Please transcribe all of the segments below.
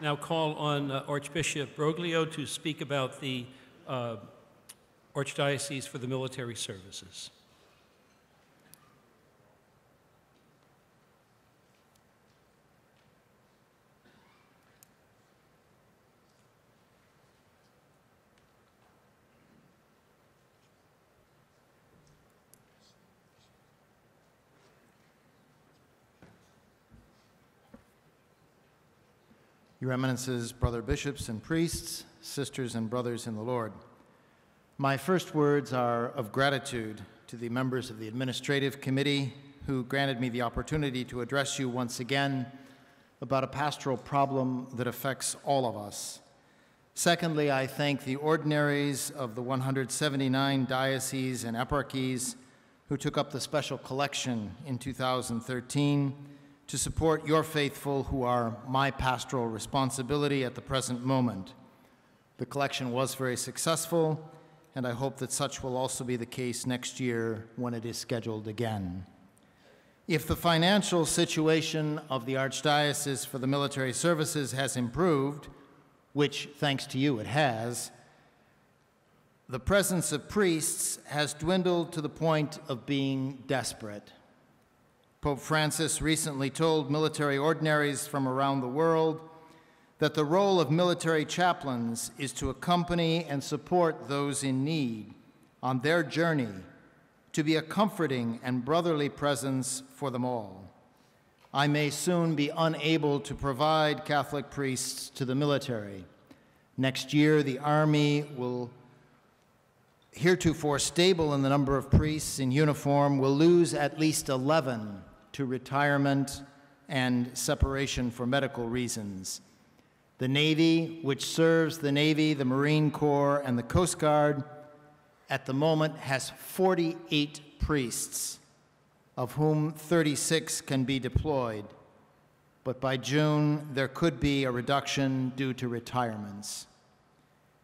Now call on uh, Archbishop Broglio to speak about the uh, Archdiocese for the Military Services. Your Eminences, brother bishops and priests, sisters and brothers in the Lord. My first words are of gratitude to the members of the Administrative Committee who granted me the opportunity to address you once again about a pastoral problem that affects all of us. Secondly, I thank the ordinaries of the 179 dioceses and eparchies who took up the special collection in 2013 to support your faithful who are my pastoral responsibility at the present moment. The collection was very successful, and I hope that such will also be the case next year when it is scheduled again. If the financial situation of the Archdiocese for the military services has improved, which, thanks to you, it has, the presence of priests has dwindled to the point of being desperate. Pope Francis recently told military ordinaries from around the world that the role of military chaplains is to accompany and support those in need on their journey to be a comforting and brotherly presence for them all. I may soon be unable to provide Catholic priests to the military. Next year, the Army will, heretofore stable in the number of priests in uniform, will lose at least 11 to retirement and separation for medical reasons. The Navy, which serves the Navy, the Marine Corps, and the Coast Guard, at the moment has 48 priests, of whom 36 can be deployed. But by June, there could be a reduction due to retirements.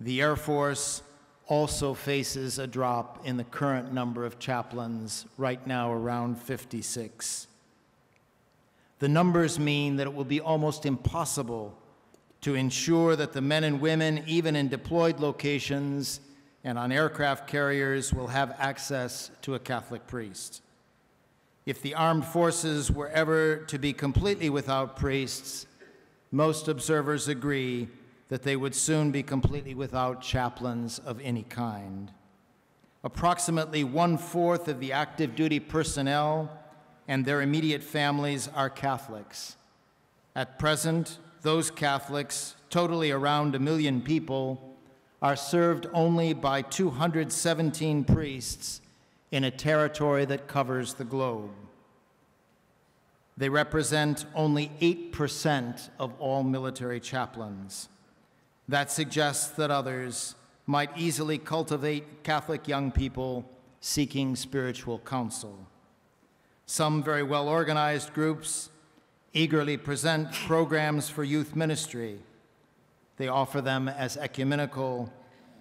The Air Force also faces a drop in the current number of chaplains, right now around 56. The numbers mean that it will be almost impossible to ensure that the men and women, even in deployed locations and on aircraft carriers, will have access to a Catholic priest. If the armed forces were ever to be completely without priests, most observers agree that they would soon be completely without chaplains of any kind. Approximately one fourth of the active duty personnel and their immediate families are Catholics. At present, those Catholics, totally around a million people, are served only by 217 priests in a territory that covers the globe. They represent only 8% of all military chaplains. That suggests that others might easily cultivate Catholic young people seeking spiritual counsel. Some very well organized groups eagerly present programs for youth ministry. They offer them as ecumenical,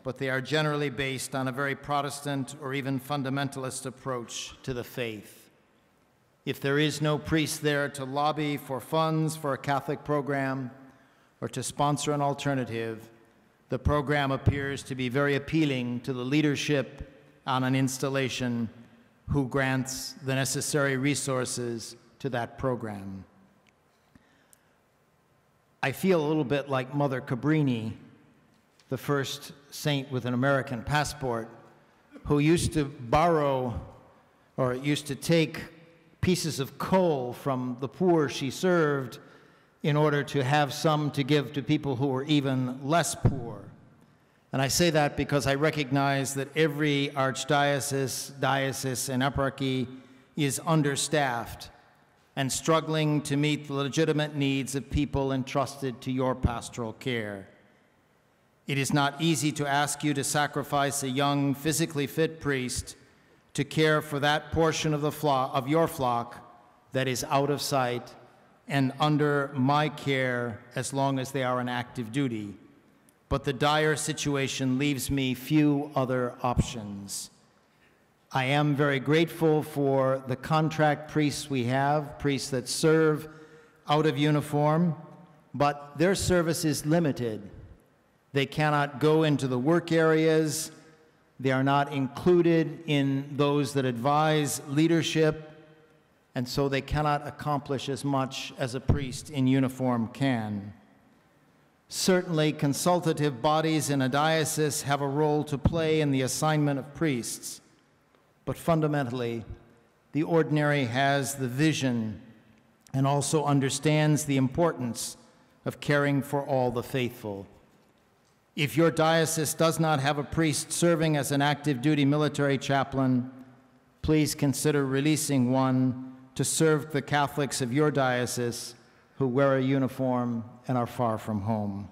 but they are generally based on a very Protestant or even fundamentalist approach to the faith. If there is no priest there to lobby for funds for a Catholic program or to sponsor an alternative, the program appears to be very appealing to the leadership on an installation who grants the necessary resources to that program. I feel a little bit like Mother Cabrini, the first saint with an American passport, who used to borrow or used to take pieces of coal from the poor she served in order to have some to give to people who were even less poor. And I say that because I recognize that every archdiocese, diocese, and eparchy is understaffed and struggling to meet the legitimate needs of people entrusted to your pastoral care. It is not easy to ask you to sacrifice a young, physically fit priest to care for that portion of, the flock, of your flock that is out of sight and under my care as long as they are on active duty but the dire situation leaves me few other options. I am very grateful for the contract priests we have, priests that serve out of uniform, but their service is limited. They cannot go into the work areas. They are not included in those that advise leadership, and so they cannot accomplish as much as a priest in uniform can. Certainly, consultative bodies in a diocese have a role to play in the assignment of priests, but fundamentally, the ordinary has the vision and also understands the importance of caring for all the faithful. If your diocese does not have a priest serving as an active duty military chaplain, please consider releasing one to serve the Catholics of your diocese who wear a uniform and are far from home.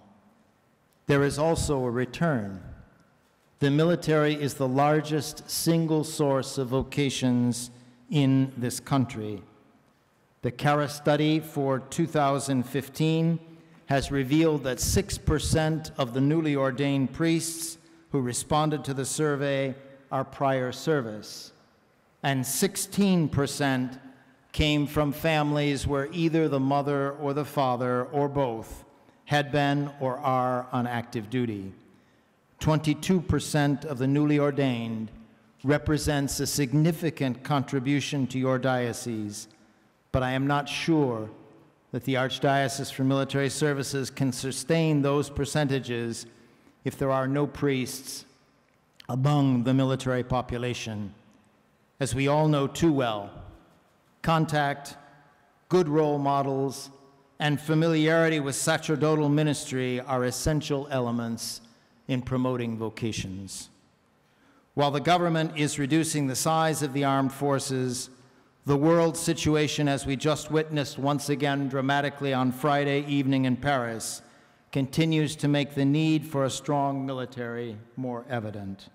There is also a return. The military is the largest single source of vocations in this country. The CARA study for 2015 has revealed that 6% of the newly ordained priests who responded to the survey are prior service, and 16% came from families where either the mother or the father or both had been or are on active duty. 22% of the newly ordained represents a significant contribution to your diocese, but I am not sure that the Archdiocese for Military Services can sustain those percentages if there are no priests among the military population. As we all know too well, contact, good role models, and familiarity with sacerdotal ministry are essential elements in promoting vocations. While the government is reducing the size of the armed forces, the world situation, as we just witnessed once again dramatically on Friday evening in Paris, continues to make the need for a strong military more evident.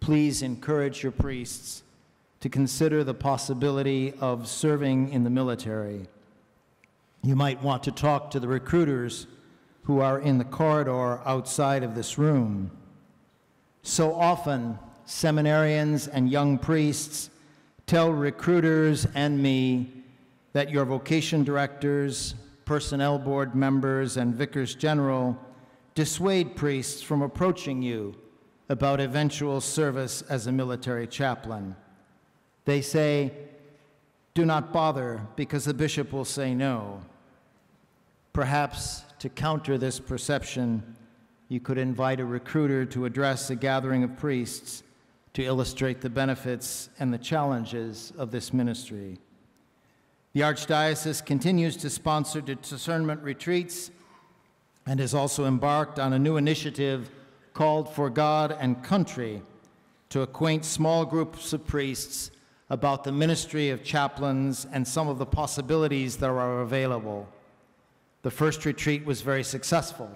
Please encourage your priests to consider the possibility of serving in the military. You might want to talk to the recruiters who are in the corridor outside of this room. So often, seminarians and young priests tell recruiters and me that your vocation directors, personnel board members, and vicars general dissuade priests from approaching you about eventual service as a military chaplain. They say, do not bother because the bishop will say no. Perhaps to counter this perception, you could invite a recruiter to address a gathering of priests to illustrate the benefits and the challenges of this ministry. The Archdiocese continues to sponsor discernment retreats and has also embarked on a new initiative called For God and Country to acquaint small groups of priests about the ministry of chaplains and some of the possibilities that are available. The first retreat was very successful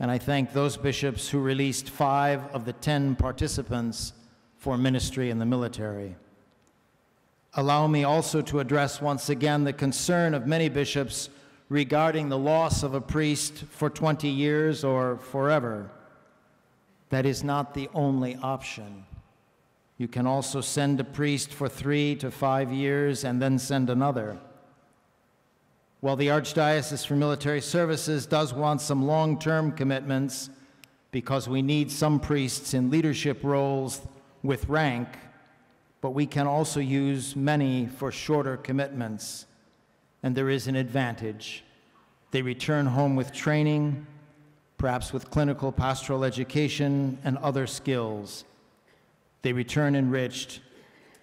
and I thank those bishops who released five of the ten participants for ministry in the military. Allow me also to address once again the concern of many bishops regarding the loss of a priest for 20 years or forever. That is not the only option. You can also send a priest for three to five years and then send another. While the Archdiocese for Military Services does want some long term commitments because we need some priests in leadership roles with rank, but we can also use many for shorter commitments. And there is an advantage. They return home with training, perhaps with clinical pastoral education and other skills. They return enriched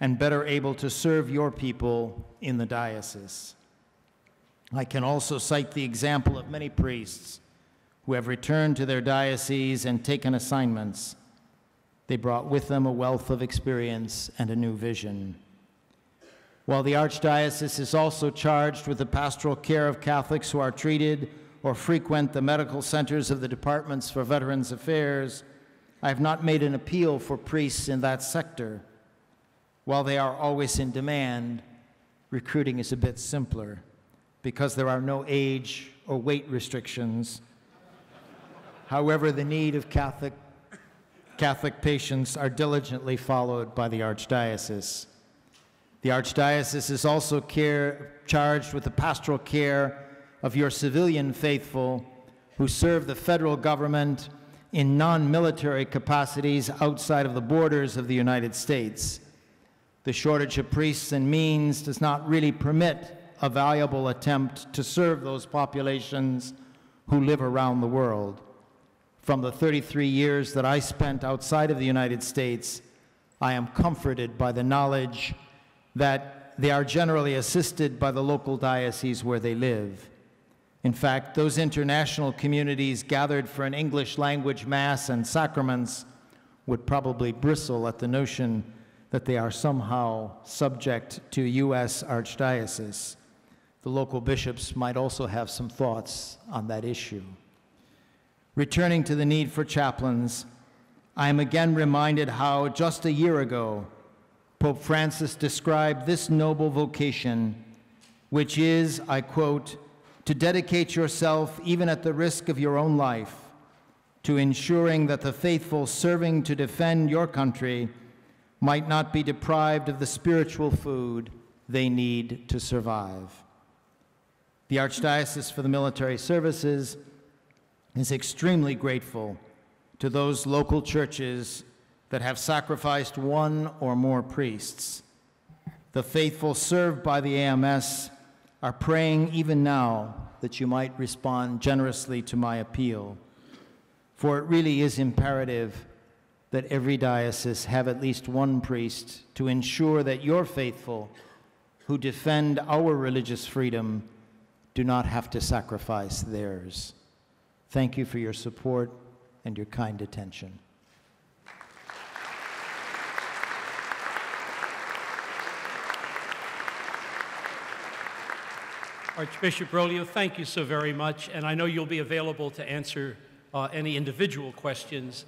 and better able to serve your people in the diocese. I can also cite the example of many priests who have returned to their dioceses and taken assignments. They brought with them a wealth of experience and a new vision. While the Archdiocese is also charged with the pastoral care of Catholics who are treated or frequent the medical centers of the departments for Veterans Affairs, I have not made an appeal for priests in that sector. While they are always in demand, recruiting is a bit simpler because there are no age or weight restrictions. However, the need of Catholic, Catholic patients are diligently followed by the Archdiocese. The Archdiocese is also care, charged with the pastoral care of your civilian faithful who serve the federal government in non military capacities outside of the borders of the United States. The shortage of priests and means does not really permit a valuable attempt to serve those populations who live around the world. From the 33 years that I spent outside of the United States, I am comforted by the knowledge that they are generally assisted by the local diocese where they live. In fact, those international communities gathered for an English language Mass and sacraments would probably bristle at the notion that they are somehow subject to U.S. Archdiocese. The local bishops might also have some thoughts on that issue. Returning to the need for chaplains, I am again reminded how just a year ago, Pope Francis described this noble vocation, which is, I quote, to dedicate yourself, even at the risk of your own life, to ensuring that the faithful serving to defend your country might not be deprived of the spiritual food they need to survive. The Archdiocese for the Military Services is extremely grateful to those local churches that have sacrificed one or more priests. The faithful served by the AMS are praying even now that you might respond generously to my appeal. For it really is imperative that every diocese have at least one priest to ensure that your faithful who defend our religious freedom do not have to sacrifice theirs. Thank you for your support and your kind attention. Archbishop Broglio, thank you so very much, and I know you'll be available to answer uh, any individual questions